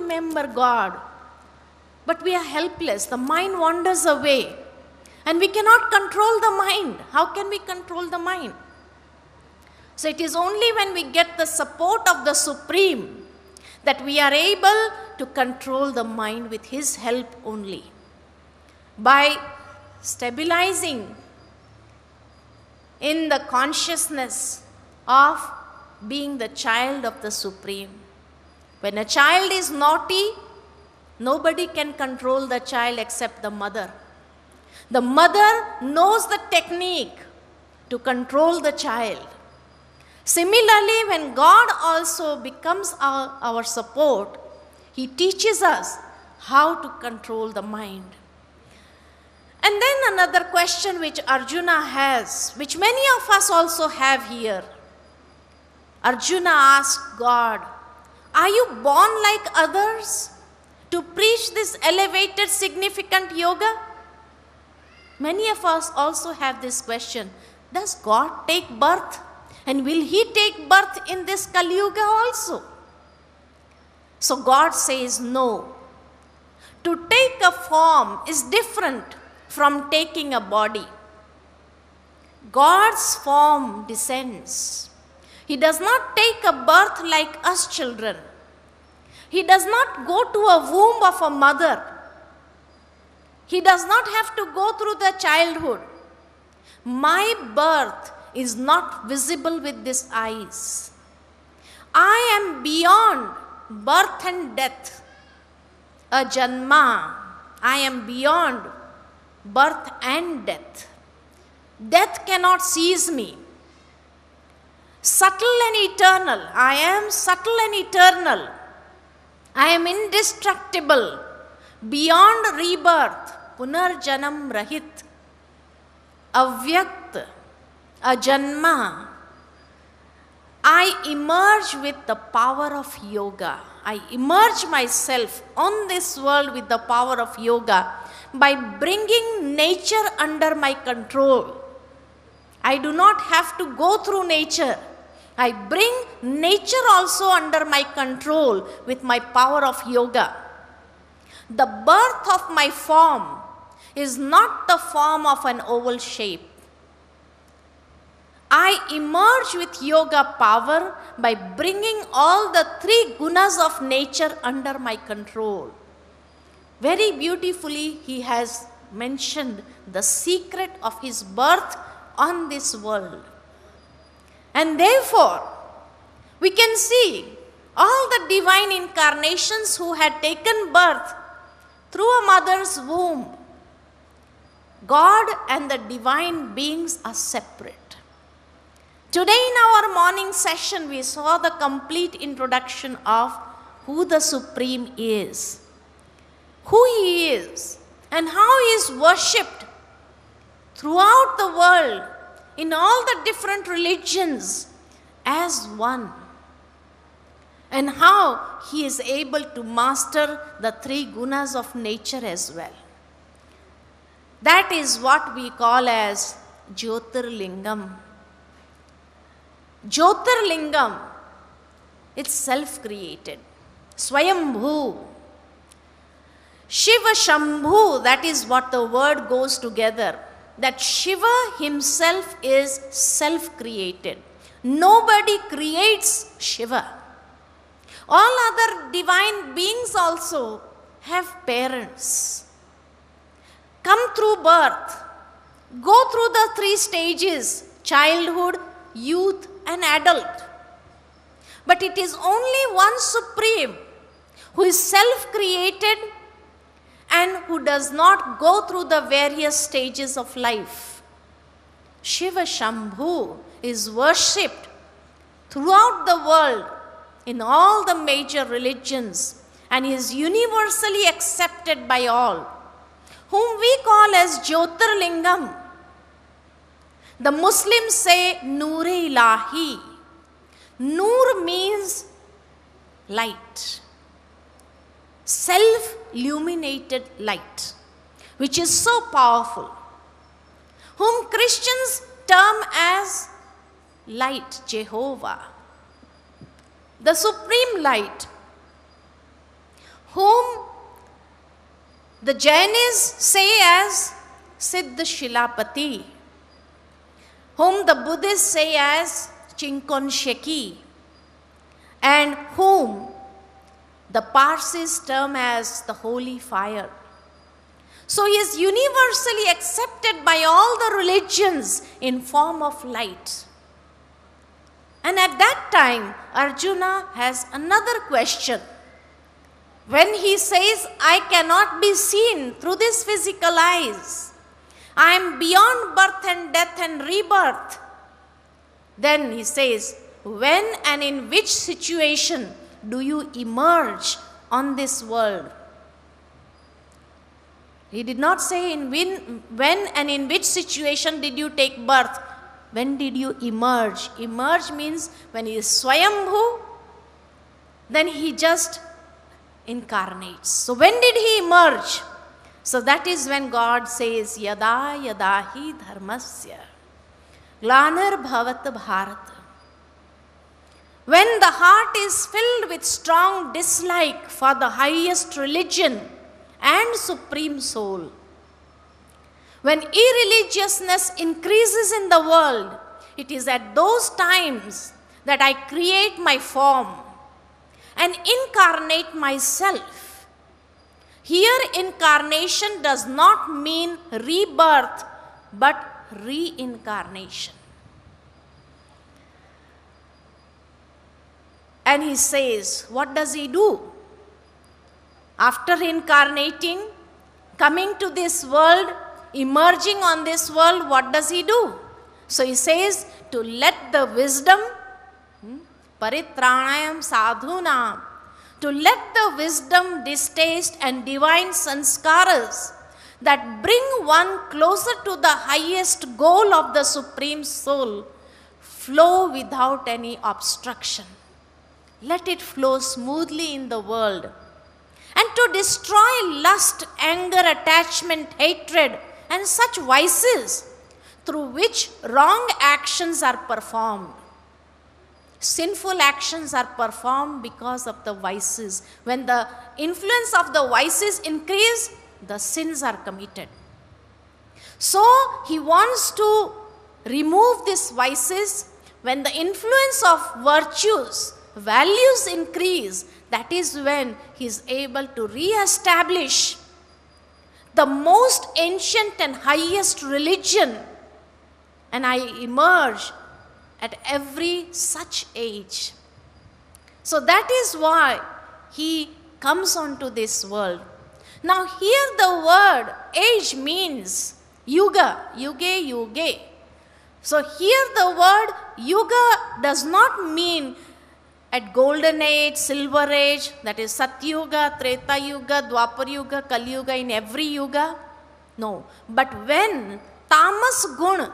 remember God, but we are helpless. The mind wanders away, and we cannot control the mind. How can we control the mind? So it is only when we get the support of the Supreme that we are able to control the mind with His help only. By stabilizing in the consciousness of being the child of the Supreme. When a child is naughty, nobody can control the child except the mother. The mother knows the technique to control the child. Similarly, when God also becomes our, our support, He teaches us how to control the mind. And then another question which Arjuna has, which many of us also have here. Arjuna asked God, Are you born like others to preach this elevated, significant yoga? Many of us also have this question Does God take birth? And will He take birth in this Kali Yuga also? So God says no. To take a form is different from taking a body. God's form descends. He does not take a birth like us children. He does not go to a womb of a mother. He does not have to go through the childhood. My birth is not visible with these eyes. I am beyond birth and death. A janma. I am beyond birth and death. Death cannot seize me. Subtle and eternal. I am subtle and eternal. I am indestructible. Beyond rebirth. Punarjanam rahit. Avyakt. Ajanma. I emerge with the power of yoga. I emerge myself on this world with the power of yoga by bringing nature under my control. I do not have to go through nature. I bring nature also under my control with my power of yoga. The birth of my form is not the form of an oval shape. I emerge with yoga power by bringing all the three gunas of nature under my control. Very beautifully, he has mentioned the secret of his birth on this world. And therefore, we can see all the divine incarnations who had taken birth through a mother's womb. God and the divine beings are separate. Today, in our morning session, we saw the complete introduction of who the Supreme is, who He is, and how He is worshipped throughout the world in all the different religions as one, and how He is able to master the three gunas of nature as well. That is what we call as Jyotirlingam. Jyotirlingam, it's self created. Swayambhu. Shiva Shambhu, that is what the word goes together. That Shiva himself is self created. Nobody creates Shiva. All other divine beings also have parents. Come through birth, go through the three stages childhood, youth, and adult. But it is only one Supreme who is self created and who does not go through the various stages of life. Shiva Shambhu is worshipped throughout the world in all the major religions and is universally accepted by all, whom we call as Jyotirlingam. The Muslims say Noor Ilahi. Noor means light, self illuminated light, which is so powerful, whom Christians term as light, Jehovah, the supreme light, whom The Jainis say as Siddh Shilapati, whom the Buddhists say as Chinkon Sheki, and whom the Parsis term as the holy fire. So he is universally accepted by all the religions in form of light. And at that time, Arjuna has another question. When he says, I cannot be seen through these physical eyes, I am beyond birth and death and rebirth. Then he says, When and in which situation do you emerge on this world? He did not say in when, when and in which situation did you take birth. When did you emerge? Emerge means when he is Swayambhu, then he just incarnates. So when did he emerge? So that is when God says, Yada yada hi dharmasya glanar bhavat bharat. When the heart is filled with strong dislike for the highest religion and supreme soul, when irreligiousness increases in the world, it is at those times that I create my form and incarnate myself. Here, incarnation does not mean rebirth but reincarnation. And he says, What does he do? After incarnating, coming to this world, emerging on this world, what does he do? So he says to let the wisdom, hmm, paritranayam sadhuna, to let the wisdom, distaste, and divine sanskaras that bring one closer to the highest goal of the Supreme Soul flow without any obstruction. Let it flow smoothly in the world. And to destroy lust, anger, attachment, hatred, and such vices through which wrong actions are performed. Sinful actions are performed because of the vices. When the influence of the vices increase, the sins are committed. So he wants to remove these vices when the influence of virtues, values increase, that is when he is able to re-establish the most ancient and highest religion, and I emerge at every such age. So that is why he comes onto this world. Now, here the word age means yuga, yuge, yuge. So, here the word yuga does not mean at golden age, silver age, that is Satyuga, Treta Yuga, Dwapar Yuga, Kali Yuga, in every yuga? No. But when tamas gun,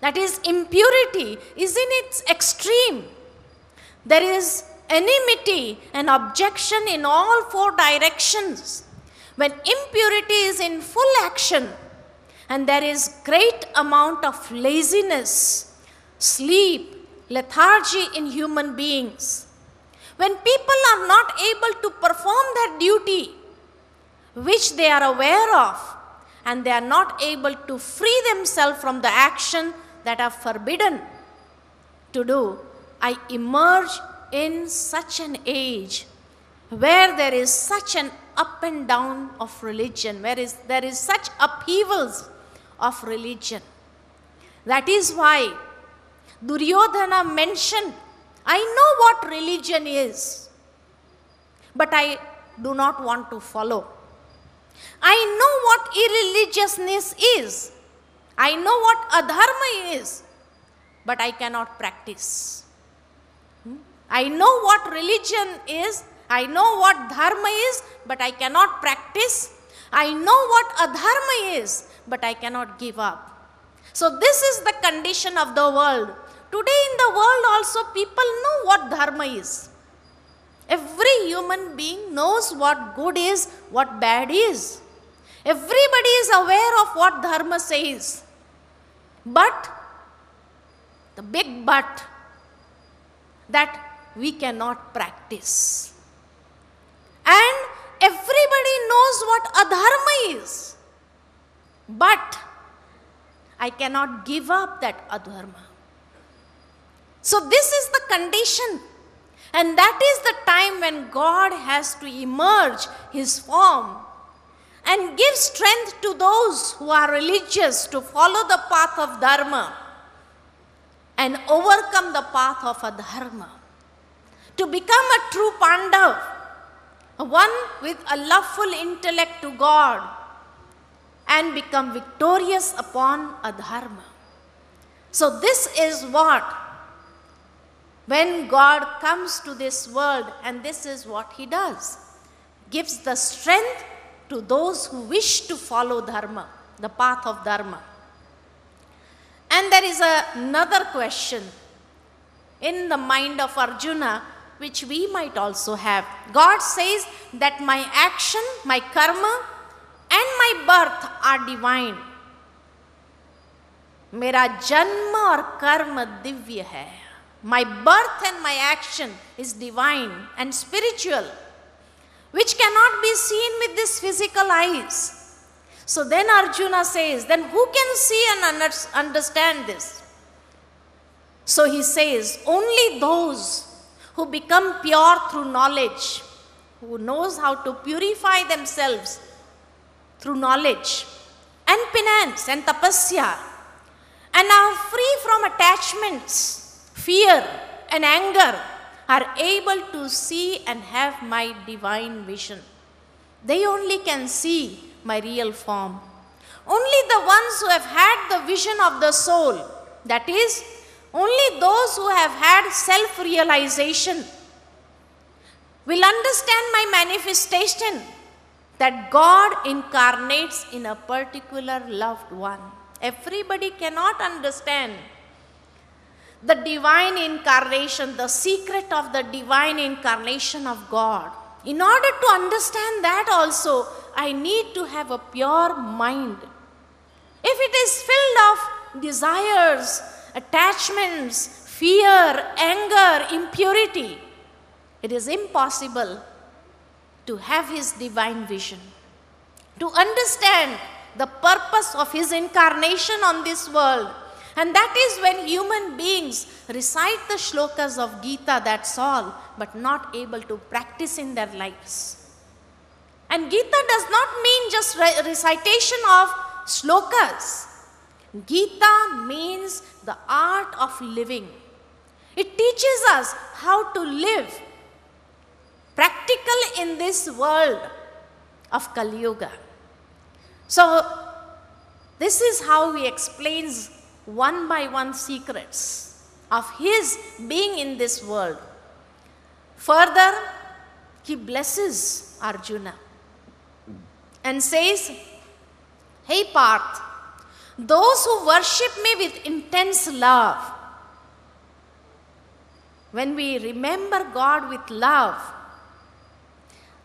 that is impurity, is in its extreme, there is enmity and objection in all four directions. When impurity is in full action, and there is great amount of laziness, sleep, lethargy in human beings. When people are not able to perform their duty, which they are aware of, and they are not able to free themselves from the action that are forbidden to do, I emerge in such an age where there is such an up and down of religion, where is, there is such upheavals of religion. That is why Duryodhana mentioned, I know what religion is, but I do not want to follow. I know what irreligiousness is. I know what adharma is, but I cannot practice. Hmm? I know what religion is, I know what dharma is, but I cannot practice. I know what adharma is, but I cannot give up. So, this is the condition of the world. Today in the world also people know what dharma is. Every human being knows what good is, what bad is. Everybody is aware of what dharma says. But, the big but, that we cannot practice. And everybody knows what adharma is. But I cannot give up that adharma. So, this is the condition. And that is the time when God has to emerge his form and give strength to those who are religious to follow the path of dharma and overcome the path of adharma. To become a true Pandav, one with a loveful intellect to God, and become victorious upon adharma. So, this is what, when God comes to this world, and this is what He does, gives the strength to those who wish to follow dharma, the path of dharma. And there is a, another question in the mind of Arjuna which we might also have. God says that my action, my karma, and my birth are divine. मेरा जन्म और कर्म दिव्य है my birth and my action is divine and spiritual, which cannot be seen with these physical eyes. So then Arjuna says, then who can see and understand this? So he says, only those who become pure through knowledge, who knows how to purify themselves through knowledge and penance and tapasya, and are free from attachments, fear, and anger, are able to see and have my divine vision. They only can see my real form. Only the ones who have had the vision of the soul, that is, only those who have had self realization, will understand my manifestation that God incarnates in a particular loved one. Everybody cannot understand the divine incarnation, the secret of the divine incarnation of God. In order to understand that also, I need to have a pure mind. If it is filled of desires, attachments, fear, anger, impurity, it is impossible to have his divine vision, to understand the purpose of his incarnation on this world. And that is when human beings recite the shlokas of Gita, that's all, but not able to practice in their lives. And Gita does not mean just re- recitation of slokas. Gita means the art of living. It teaches us how to live practical in this world of Kali Yuga. So, this is how he explains one by one secrets of his being in this world. Further, he blesses Arjuna and says, Hey Parth, those who worship me with intense love, when we remember God with love,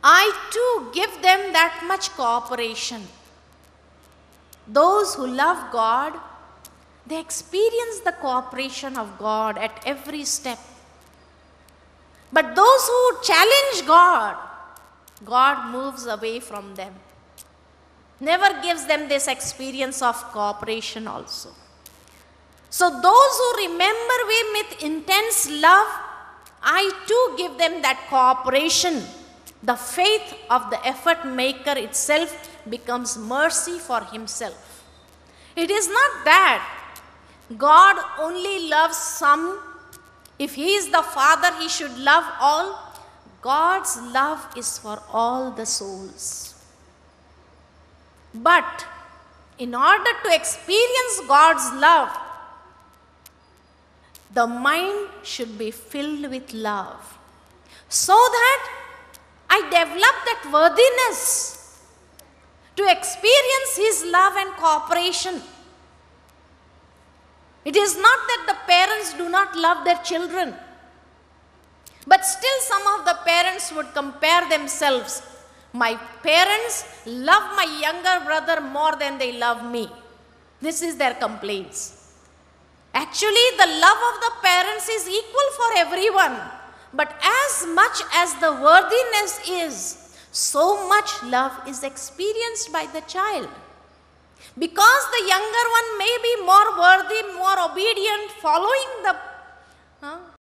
I too give them that much cooperation. Those who love God, they experience the cooperation of God at every step. But those who challenge God, God moves away from them never gives them this experience of cooperation also. So, those who remember me with intense love, I too give them that cooperation. The faith of the effort maker itself becomes mercy for himself. It is not that God only loves some. If He is the Father, He should love all. God's love is for all the souls. But in order to experience God's love, the mind should be filled with love so that I develop that worthiness to experience His love and cooperation. It is not that the parents do not love their children, but still, some of the parents would compare themselves my parents love my younger brother more than they love me. This is their complaints. Actually, the love of the parents is equal for everyone. But as much as the worthiness is, So much love is experienced by the child. Because the younger one may be more worthy, more obedient, following the